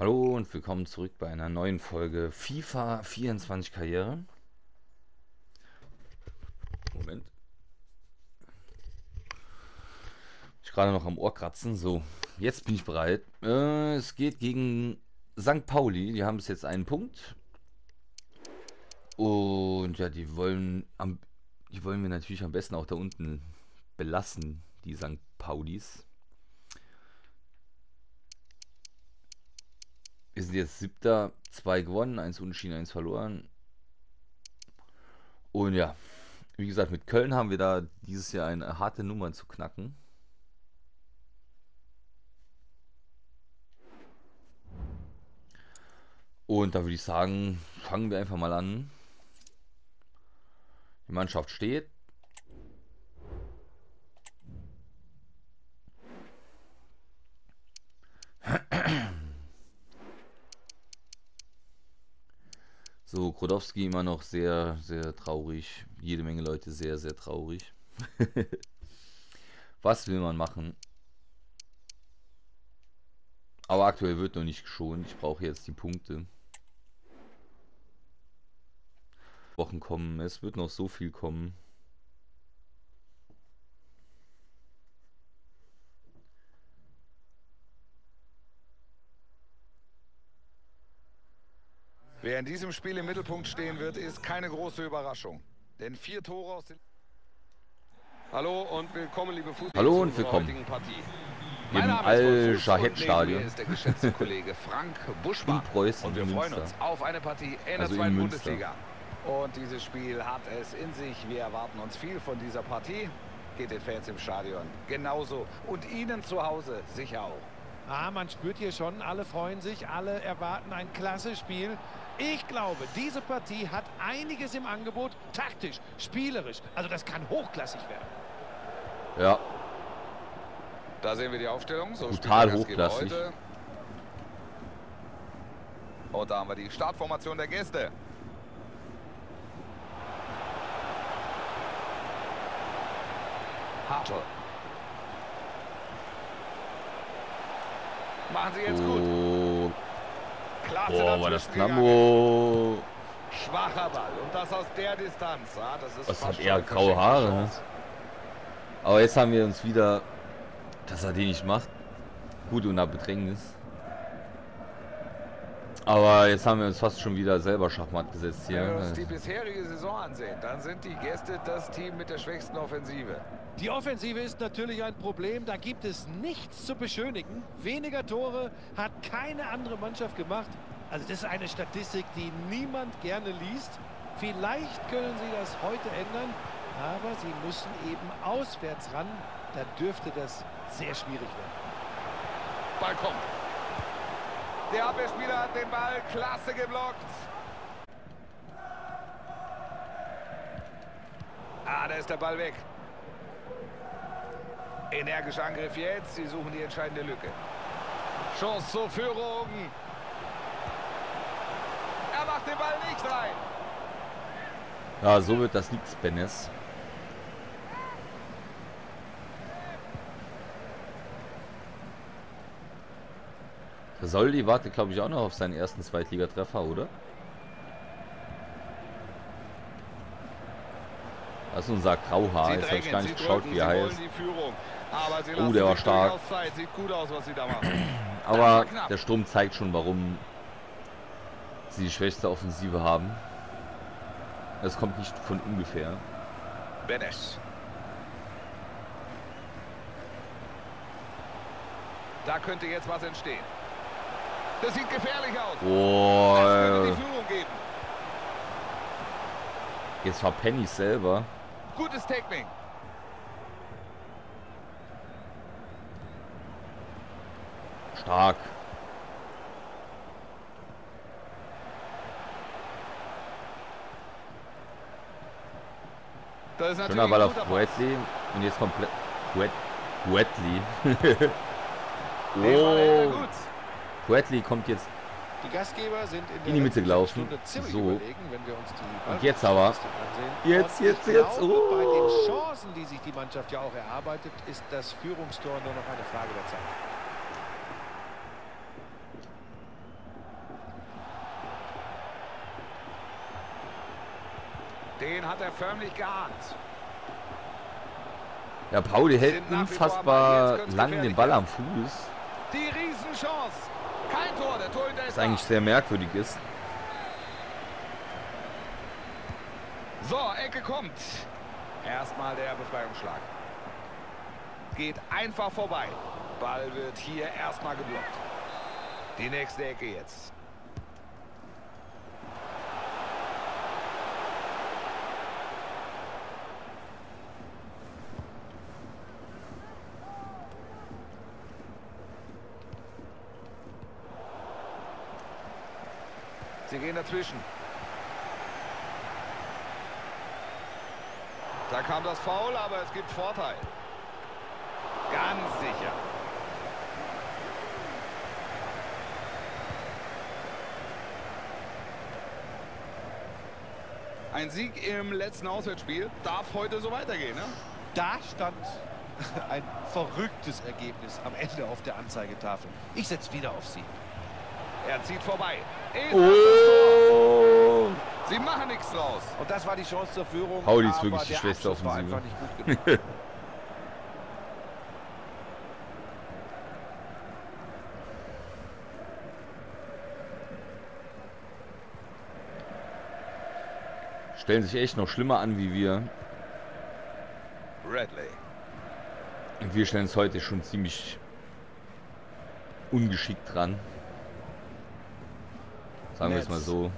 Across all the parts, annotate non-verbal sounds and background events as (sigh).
Hallo und willkommen zurück bei einer neuen Folge FIFA 24 Karriere. Moment. Ich gerade noch am Ohr kratzen. So, jetzt bin ich bereit. Äh, es geht gegen St. Pauli. Die haben bis jetzt einen Punkt. Und ja, die wollen am, die wollen wir natürlich am besten auch da unten belassen, die St. Paulis. Wir sind jetzt siebter, zwei gewonnen, eins unentschieden, eins verloren. Und ja, wie gesagt, mit Köln haben wir da dieses Jahr eine harte Nummer zu knacken. Und da würde ich sagen, fangen wir einfach mal an. Die Mannschaft steht. So, Krodowski immer noch sehr, sehr traurig. Jede Menge Leute sehr, sehr traurig. (laughs) Was will man machen? Aber aktuell wird noch nicht geschont. Ich brauche jetzt die Punkte. Wochen kommen. Es wird noch so viel kommen. In diesem Spiel im Mittelpunkt stehen wird, ist keine große Überraschung. Denn vier Tore aus den... Hallo und willkommen, liebe Fußballer. Hallo und willkommen. Im Al-Shahid-Stadion. ist der geschätzte Kollege Frank Buschbach. In Preußen, Und wir in freuen Münster. uns auf eine Partie in Also der in zweiten Münster. Bundesliga. Und dieses Spiel hat es in sich. Wir erwarten uns viel von dieser Partie. Geht den Fans im Stadion genauso. Und Ihnen zu Hause sicher auch. Ah, man spürt hier schon, alle freuen sich, alle erwarten ein klasse Spiel. Ich glaube, diese Partie hat einiges im Angebot, taktisch, spielerisch. Also das kann hochklassig werden. Ja, Da sehen wir die Aufstellung. So Gastgeber hochklassig. heute. Und da haben wir die Startformation der Gäste. Hartl. Machen Sie jetzt gut. oh, Klasse boah, war das. Oh. Schwacher Ball. Und das aus der Distanz. Ja, das ist Was hat er? Graue Haare, ne? Aber jetzt haben wir uns wieder, dass er den nicht macht, gut unter Bedrängnis. Aber jetzt haben wir uns fast schon wieder selber Schachmatt gesetzt hier. Wenn wir uns die bisherige Saison ansehen, dann sind die Gäste das Team mit der schwächsten Offensive. Die Offensive ist natürlich ein Problem, da gibt es nichts zu beschönigen. Weniger Tore hat keine andere Mannschaft gemacht. Also das ist eine Statistik, die niemand gerne liest. Vielleicht können sie das heute ändern, aber sie müssen eben auswärts ran. Da dürfte das sehr schwierig werden. Ball kommt. Der Abwehrspieler hat den Ball klasse geblockt. Ah, da ist der Ball weg. Energischer Angriff jetzt. Sie suchen die entscheidende Lücke. Chance zur Führung. Er macht den Ball nicht rein. Ja, so wird das nichts, Benes. Soldi wartet, glaube ich, auch noch auf seinen ersten Zweitligatreffer, oder? Das ist unser Grauhaar. Jetzt habe ich gar sie nicht geschaut, drücken, wie er heißt. Führung. Oh, der war stark. aus. (clears throat) Aber war der Sturm zeigt schon, warum sie die schwächste Offensive haben. Das kommt nicht von ungefähr. Benes. Da könnte jetzt was entstehen. Das sieht gefährlich aus. Boah, jetzt war Penny selber. Gutes Tackling. Stark. Das ist Schöner Ball auf. Bradley. Und jetzt komplett. War er oh. Bradley kommt jetzt in, in die Mitte gelaufen. So. Und jetzt aber. Jetzt, jetzt, jetzt. Oh. Bei den oh. Chancen, die sich die Mannschaft ja auch erarbeitet, ist das Führungstor nur noch eine Frage der Zeit. Den hat er förmlich geahnt. Ja, Pauli hält unfassbar lang den Ball am Fuß. Die Riesenchance. Was eigentlich sehr merkwürdig ist. So, Ecke kommt. Erstmal der Befreiungsschlag. Geht einfach vorbei. Ball wird hier erstmal geblockt. Die nächste Ecke jetzt. Sie gehen dazwischen. Da kam das Foul, aber es gibt Vorteil. Ganz sicher. Ein Sieg im letzten Auswärtsspiel darf heute so weitergehen, ne? Da stand (laughs) ein verrücktes Ergebnis am Ende auf der Anzeigetafel. Ich setze wieder auf sie. Er zieht vorbei. Oh! Sie machen nichts draus. Und das war die Chance zur Führung. Pauli ist wirklich die schwächste Abschluss war Offensive. (laughs) Stellen sich echt noch schlimmer an wie wir. Bradley. Und wir stellen es heute schon ziemlich ungeschickt dran. Sagen wir es mal so.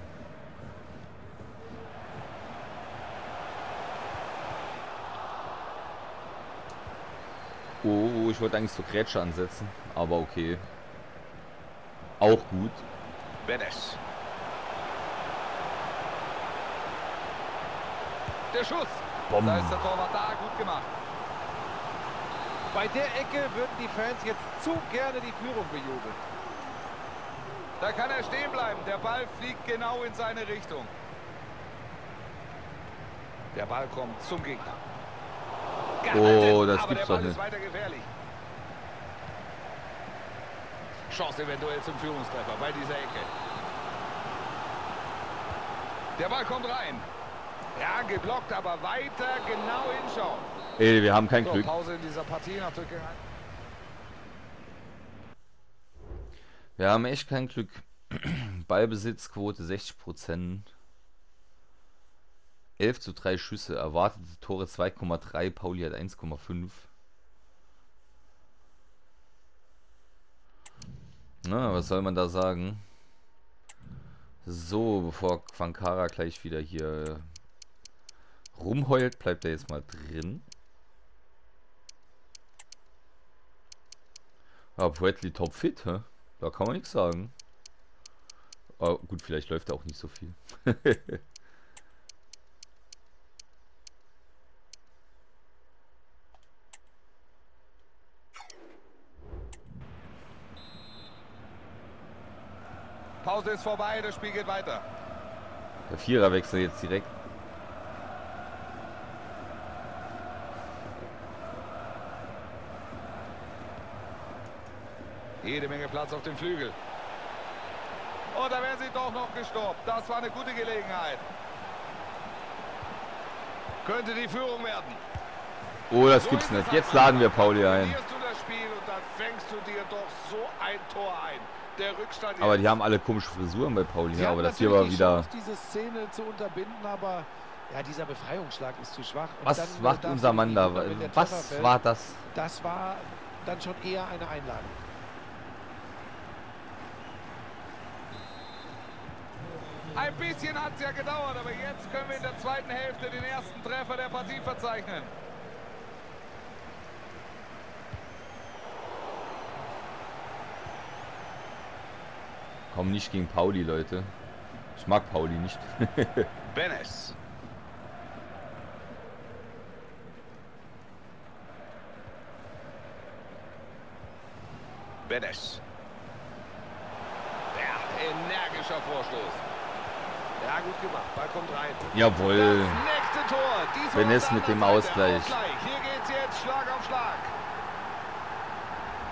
Oh, ich wollte eigentlich so Grätsche ansetzen, aber okay. Auch gut. Benes. Der Schuss. Bom. Da ist der Torwart da. Gut gemacht. Bei der Ecke würden die Fans jetzt zu gerne die Führung bejubeln. Da kann er stehen bleiben. Der Ball fliegt genau in seine Richtung. Der Ball kommt zum Gegner. Oh, das gibt's doch nicht. weiter gefährlich. Chance eventuell zum Führungstreffer bei dieser Ecke. Der Ball kommt rein. Ja, geblockt, aber weiter genau hinschauen. Ey, wir haben kein So, Glück. Pause in dieser Partie nach Wir haben echt kein Glück. (clears throat) Ballbesitzquote 60%. 11 zu 3 Schüsse, erwartete Tore 2,3, Pauli hat 1,5. Na, was soll man da sagen? So, bevor Quankara gleich wieder hier rumheult, bleibt er jetzt mal drin. Ja, Bradley topfit, hä? Da kann man nichts sagen. Aber gut, vielleicht läuft er auch nicht so viel. (laughs) Pause ist vorbei, das Spiel geht weiter. Der Viererwechsel jetzt direkt. Jede Menge Platz auf dem Flügel. Oh, da wären sie doch noch gestoppt. Das war eine gute Gelegenheit. Könnte die Führung werden. Oh, das So gibt's nicht. Jetzt halt laden wir. Pauli ein. Und so Aber die haben alle komische Frisuren bei Pauli. Ja, aber das hier war wieder. Diese Szene zu unterbinden, aber ja, dieser Befreiungsschlag ist zu schwach. Und Was dann, macht unser Mann da? Was war das? Das war dann schon eher eine Einladung. Ein bisschen hat es ja gedauert, aber jetzt können wir in der zweiten Hälfte den ersten Treffer der Partie verzeichnen. Komm nicht gegen Pauli, Leute. Ich mag Pauli nicht. (laughs) Benes. Benes. Ja, energischer Vorstoß. Ja, gut gemacht. Ball kommt rein. Jawohl. Benes auf der mit dem. Ausgleich. Hier geht's jetzt Schlag auf Schlag.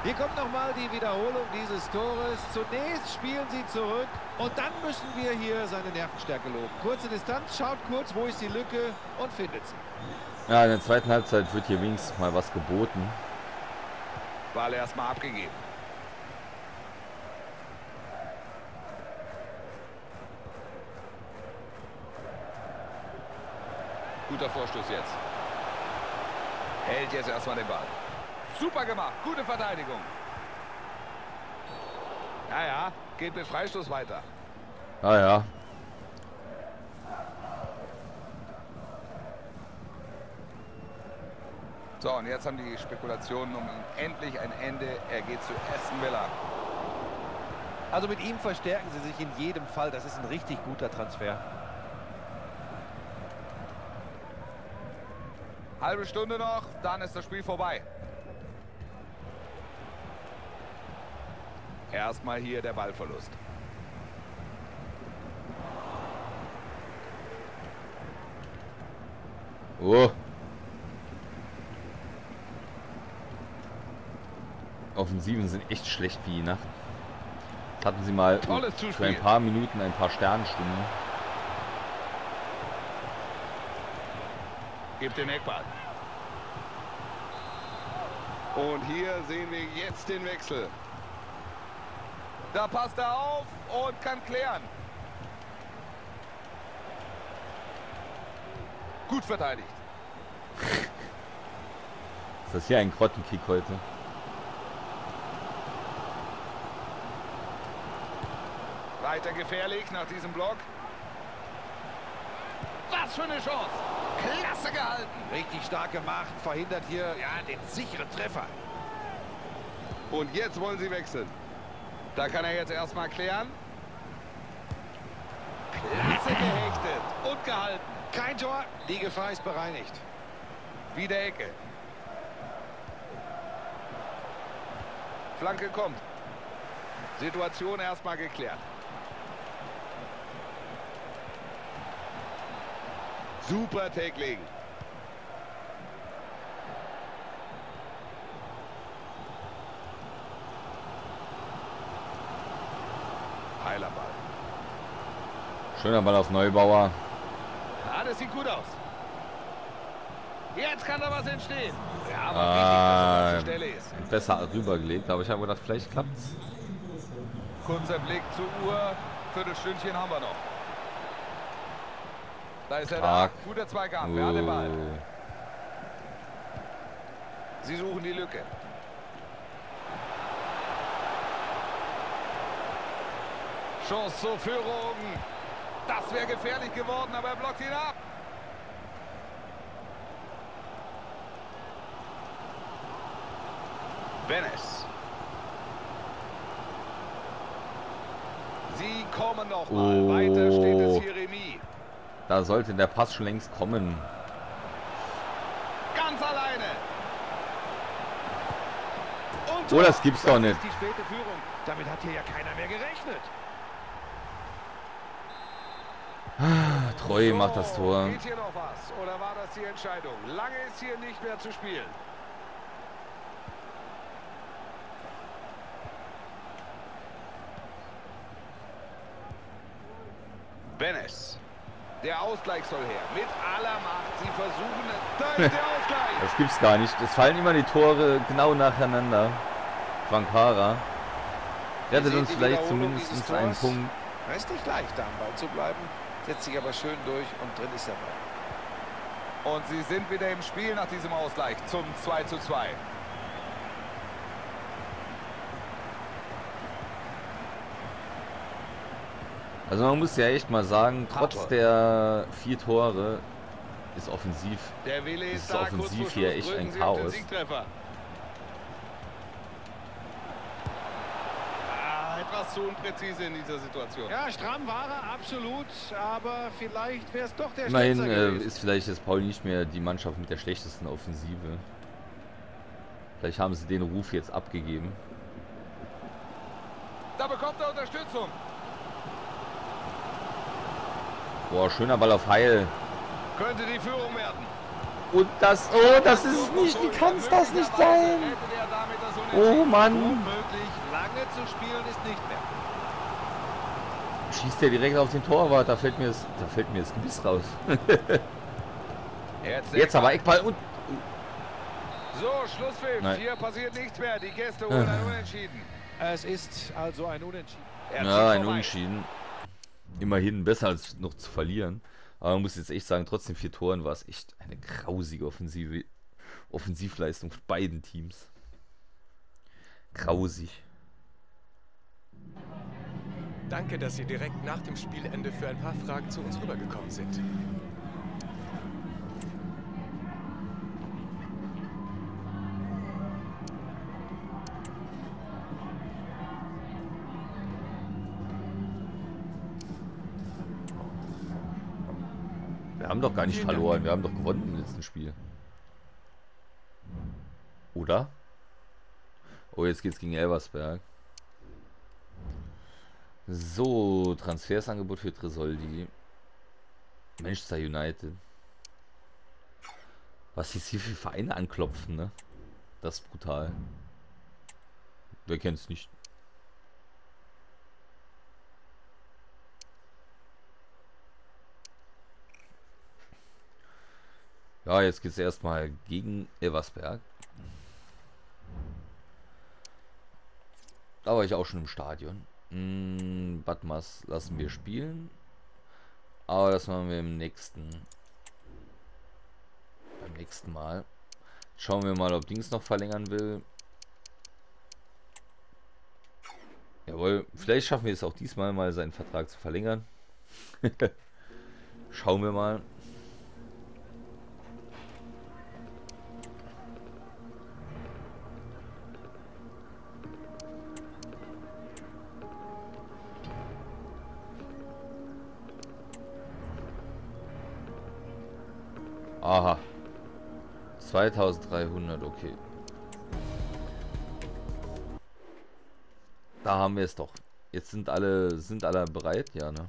Hier kommt nochmal die Wiederholung dieses Tores. Zunächst spielen sie zurück und dann müssen wir hier seine Nervenstärke loben. Kurze Distanz, schaut kurz, wo ist die Lücke und findet sie. Ja, in der zweiten Halbzeit wird hier wenigstens mal was geboten. Ball erstmal abgegeben. Guter Vorstoß jetzt. Hält jetzt erstmal den Ball. Super gemacht. Gute Verteidigung. Ja, ja. Geht mit Freistoß weiter. Ah ja. So, und jetzt haben die Spekulationen um endlich ein Ende. Er geht zu Aston Villa. Also mit ihm verstärken sie sich in jedem Fall. Das ist ein richtig guter Transfer. Halbe Stunde noch, dann ist das Spiel vorbei. Erstmal hier der Ballverlust. Oh. Offensiven sind echt schlecht wie die Nacht. Hatten sie mal für ein paar Minuten ein paar Sternstunden. Gibt den Eckball. Und hier sehen wir jetzt den Wechsel. Da passt er auf und kann klären. Gut verteidigt. (laughs) Ist das hier ein Grottenkick heute? Weiter gefährlich nach diesem Block. Was für eine Chance. Klasse gehalten. Richtig stark gemacht, verhindert hier ja, den sicheren Treffer. Und jetzt wollen sie wechseln. Da kann er jetzt erstmal klären. Klasse gehechtet und gehalten. Kein Tor, die Gefahr ist bereinigt. Wieder Ecke. Flanke kommt. Situation erstmal geklärt. Super Tackling. Heiler Ball. Schöner Ball auf Neubauer. Ah, das sieht gut aus. Jetzt kann da was entstehen. Ja, aber Ah, auf der Stelle ist. besser rübergelegt, aber ich habe gedacht, vielleicht klappt's. Kurzer Blick zur Uhr. Viertelstündchen haben wir noch. Da ist er Stark. da. Guter Zweikampf. Hat den Ball? Oh. Sie suchen die Lücke. Chance zur Führung. Das wäre gefährlich geworden, aber er blockt ihn ab. Benes. Sie kommen noch mal. Oh. Weiter steht es hier Remis. Da sollte der Pass schon längst kommen. Ganz alleine. Und Oh, das gibt's doch nicht. ist die späte Führung. Damit hat hier ja keiner mehr gerechnet. Treu macht das Tor. Geht hier noch was? Oder war das die Entscheidung? Lange ist hier nicht mehr zu spielen. Benes. Der Ausgleich soll her. Mit aller Macht. Sie versuchen es. Da ist (laughs) der Ausgleich. Das gibt's gar nicht. Es fallen immer die Tore genau nacheinander. Quankara. Rettet sehen uns vielleicht zumindest einen. Punkt. Ist nicht leicht, da am Ball zu bleiben. Setzt sich aber schön durch und drin ist der Ball. Und sie sind wieder im Spiel nach diesem Ausgleich zum 2 zu 2. Also man muss ja echt mal sagen, trotz der vier Tore ist offensiv. Ist, ist da. offensiv hier echt ein Chaos. Ah, etwas zu unpräzise in dieser Situation. Ja, stramm war er, absolut. Aber vielleicht wäre es doch der Immerhin äh, ist vielleicht jetzt Paul nicht mehr die Mannschaft mit der schlechtesten Offensive. Vielleicht haben sie den Ruf jetzt abgegeben. Da bekommt er Unterstützung. Boah, schöner Ball auf Heil. Könnte die Führung werden. Und das, oh, das ist nicht, wie kann es das nicht sein? Er Oh Mann! Unmöglich, lange zu spielen ist nicht mehr. Schießt der direkt auf den Torwart, da fällt mir das, da fällt mir das Gebiss raus. Jetzt, (laughs) Jetzt aber Eckball und So, Schlusspfiff. Nein. Hier passiert nichts mehr. Die Gäste holen ein (laughs) Unentschieden. Es ist also ein Unentschieden. Er ja, ein. Unentschieden. Immerhin besser als noch zu verlieren. Aber man muss jetzt echt sagen, trotzdem vier Toren war es echt eine grausige Offensive, Offensivleistung von beiden Teams. Grausig. Danke, dass Sie direkt nach dem Spielende für ein paar Fragen zu uns rübergekommen sind. Haben doch gar nicht verloren, wir haben doch gewonnen im letzten Spiel. Oder? Oh, jetzt geht's gegen Elversberg. So, Transfersangebot für Tresoldi. Manchester United. Was jetzt hier für Vereine anklopfen, ne? Das ist brutal. Wer kennt's nicht? Ja, jetzt geht's erstmal gegen Elversberg. Da war ich auch schon im Stadion. Hm, Batmas lassen wir spielen. Aber das machen wir im nächsten. Beim nächsten Mal. Schauen wir mal, ob Dings noch verlängern will. Jawohl, vielleicht schaffen wir es auch diesmal mal, seinen Vertrag zu verlängern. (laughs) Schauen wir mal. Aha. 2300, okay. Da haben wir es doch. Jetzt sind alle, sind alle bereit, ja, ne?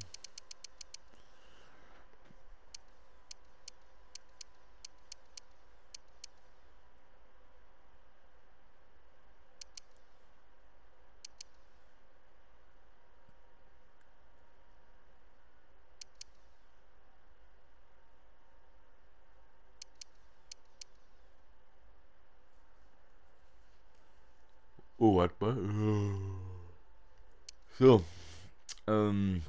Oh, warte mal. So. Ähm,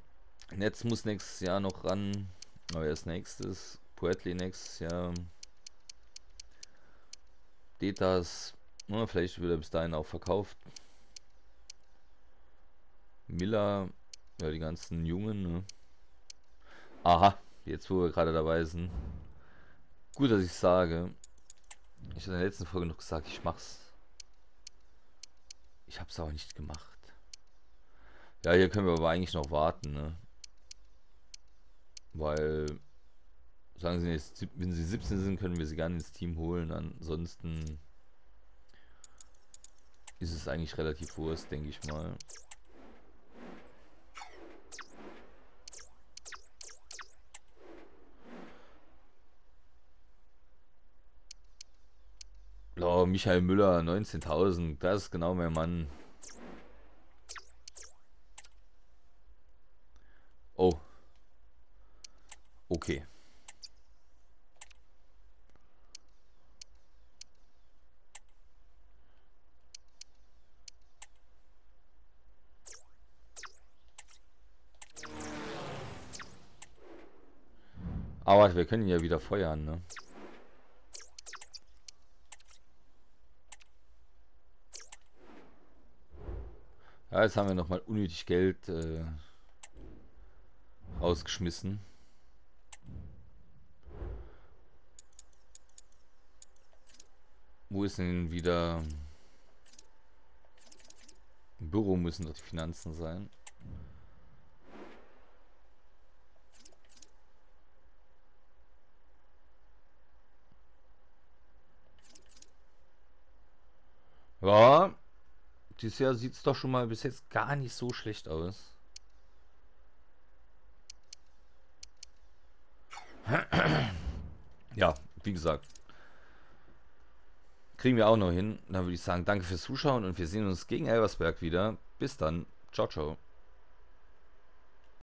Netz muss nächstes Jahr noch ran. Aber erst nächstes. Puertli nächstes Jahr. Detas. Na, vielleicht wird er bis dahin auch verkauft. Miller. Ja, die ganzen Jungen. Ne? Aha. Jetzt, wo wir gerade dabei sind. Gut, dass ich sage. Ich habe in der letzten Folge noch gesagt, ich mach's. Ich habe es aber nicht gemacht. Ja, hier können wir aber eigentlich noch warten, ne? Weil, sagen Sie jetzt, wenn Sie 17 sind, können wir sie gerne ins Team holen. Ansonsten ist es eigentlich relativ Wurst, denke ich mal. Oh, Michael Müller, 19.000, das ist genau mein Mann. Oh. Okay. Aber wir können ihn ja wieder feuern, ne? Ja, jetzt haben wir nochmal unnötig Geld äh, rausgeschmissen. Wo ist denn wieder... Im Büro müssen doch die Finanzen sein. Ja, dieses Jahr sieht es doch schon mal bis jetzt gar nicht so schlecht aus. (clears throat) Ja, wie gesagt. Kriegen wir auch noch hin. Dann würde ich sagen, danke fürs Zuschauen und wir sehen uns gegen Elversberg wieder. Bis dann. Ciao, ciao.